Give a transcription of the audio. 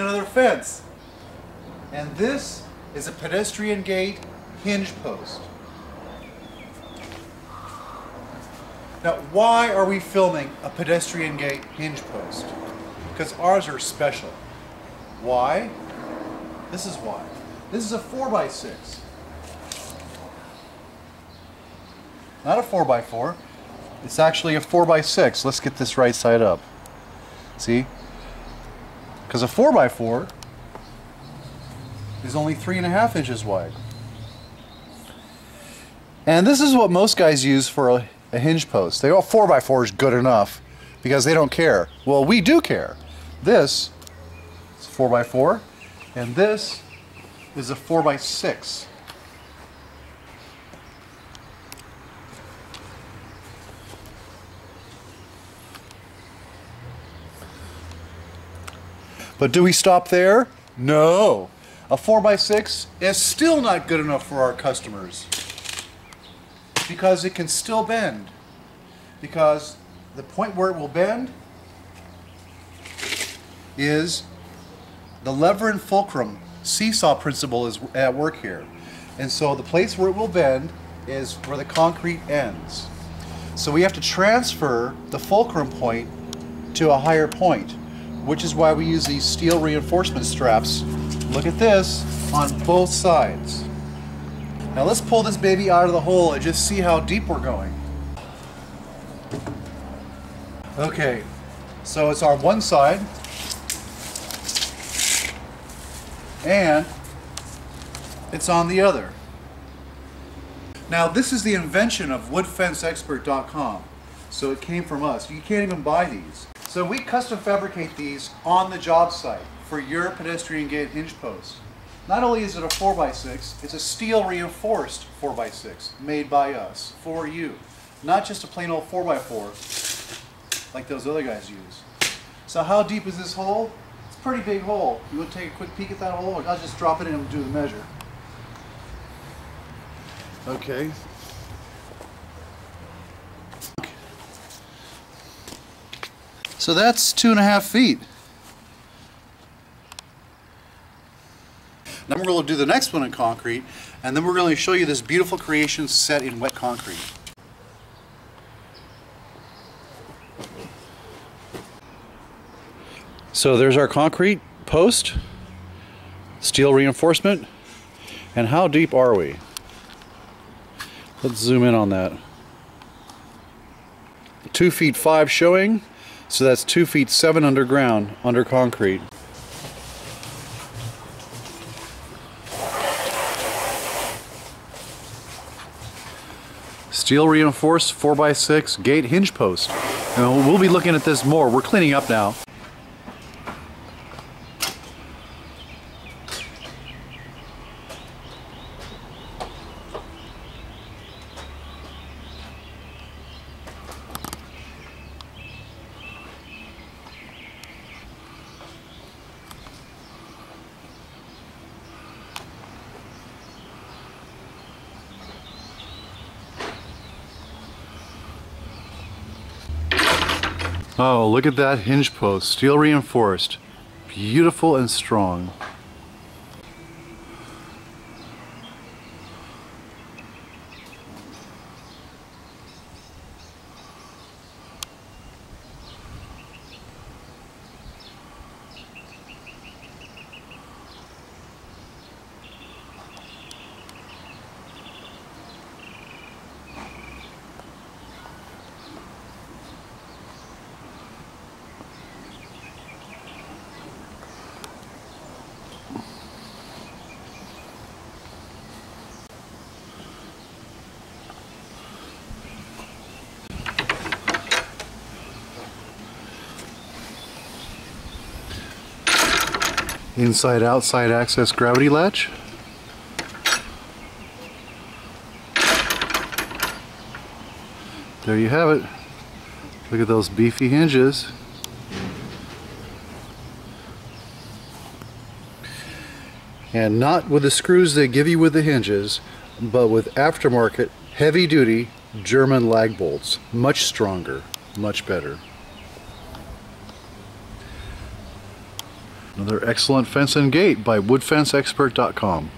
another fence. And this is a pedestrian gate hinge post. Now, why are we filming a pedestrian gate hinge post? Because ours are special. Why? This is why. This is a 4x6. Not a 4x4. It's actually a 4x6. Let's get this right side up. See? Because a 4x4 is only three and a half inches wide. And this is what most guys use for a, a hinge post. They go, 4x4 is good enough because they don't care. Well, we do care. This is 4x4 and this is a 4x6. But do we stop there? No. A 4x6 is still not good enough for our customers because it can still bend. Because the point where it will bend is the lever and fulcrum seesaw principle is at work here. And so the place where it will bend is where the concrete ends. So we have to transfer the fulcrum point to a higher point, which is why we use these steel reinforcement straps. Look at this on both sides. Now let's pull this baby out of the hole and just see how deep we're going. Okay, so it's on one side, and it's on the other. Now this is the invention of woodfenceexpert.com. So it came from us. You can't even buy these. So we custom fabricate these on the job site for your pedestrian gate hinge post. Not only is it a 4x6, it's a steel reinforced 4x6 made by us for you. Not just a plain old 4x4 like those other guys use. So how deep is this hole? It's a pretty big hole. You want to take a quick peek at that hole? I'll just drop it in and do the measure. Okay. So that's two and a half feet. Then we're going to do the next one in concrete, and then we're going to show you this beautiful creation set in wet concrete. So there's our concrete post, steel reinforcement, and how deep are we? Let's zoom in on that. Two feet five showing, so that's two feet seven underground under concrete. Steel reinforced 4x6 gate hinge post. And we'll be looking at this more. We're cleaning up now. Oh, look at that hinge post, steel reinforced. Beautiful and strong. Inside outside access gravity latch. There you have it. Look at those beefy hinges. And not with the screws they give you with the hinges, but with aftermarket heavy duty German lag bolts. Much stronger, much better. Another excellent fence and gate by woodfenceexpert.com.